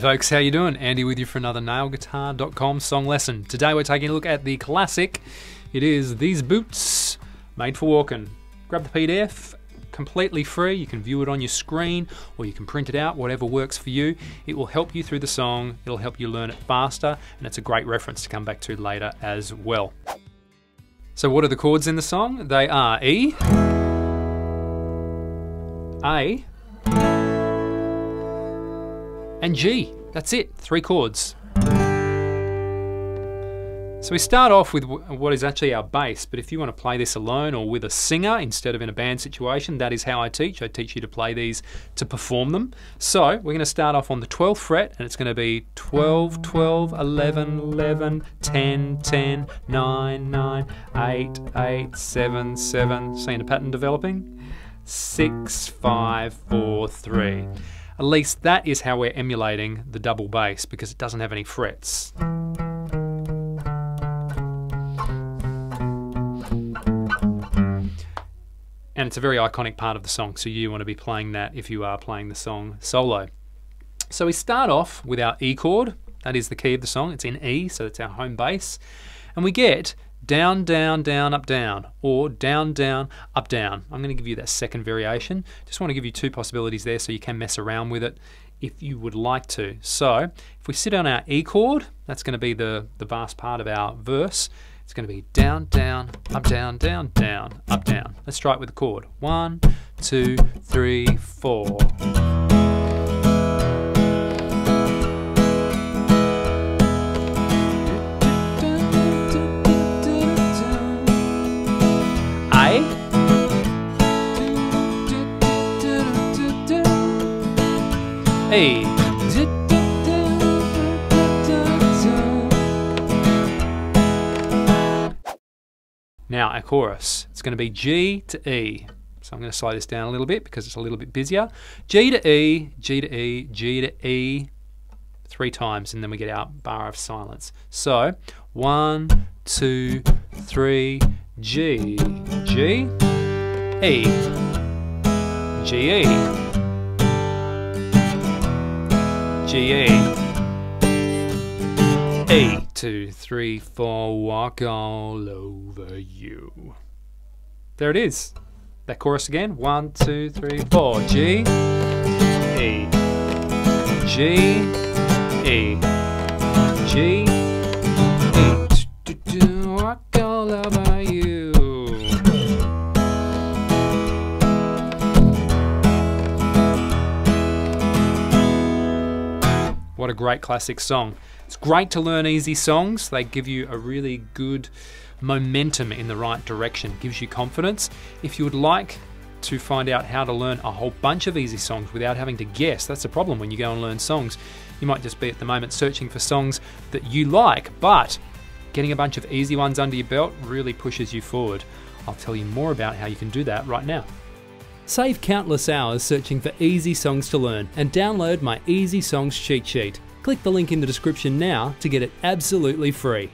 Hey folks, how you doing? Andy with you for another nailguitar.com song lesson. Today we're taking a look at the classic. It is These Boots Made for Walking. Grab the PDF, completely free. You can view it on your screen or you can print it out, whatever works for you. It will help you through the song, it'll help you learn it faster, and it's a great reference to come back to later as well. So what are the chords in the song? They are E, A, and G. That's it, three chords. So we start off with what is actually our bass, but if you want to play this alone or with a singer instead of in a band situation, that is how I teach. I teach you to play these to perform them. So we're going to start off on the 12th fret, and it's going to be 12, 12, 11, 11, 10, 10, 9, 9, 8, 8, 7, 7. Seeing a pattern developing? 6, 5, 4, 3. At least that is how we're emulating the double bass because it doesn't have any frets. And it's a very iconic part of the song, so you want to be playing that if you are playing the song solo. So we start off with our E chord, that is the key of the song, it's in E, so it's our home base. And we get down, down, down, up, down, or down, down, up, down. I'm going to give you that second variation. Just want to give you two possibilities there so you can mess around with it if you would like to. So if we sit on our E chord, that's going to be the, the vast part of our verse. It's going to be down, down, up, down, down, down, up, down. Let's try it with the chord. One, two, three, A. Now a chorus. It's going to be G to E. So I'm going to slow this down a little bit because it's a little bit busier. G to E, G to E, G to E, three times, and then we get our bar of silence. So one, two, three, G, G, E, G, E, G, E. Eight, two, three, four, walk all over you. There it is. That chorus again. One, two, three, four. G, E, G, E, G, E. Walk all over What a great classic song. It's great to learn easy songs. They give you a really good momentum in the right direction, gives you confidence. If you would like to find out how to learn a whole bunch of easy songs without having to guess, that's the problem when you go and learn songs. You might just be at the moment searching for songs that you like, but getting a bunch of easy ones under your belt really pushes you forward. I'll tell you more about how you can do that right now. Save countless hours searching for easy songs to learn and download my Easy Songs cheat sheet. Click the link in the description now to get it absolutely free.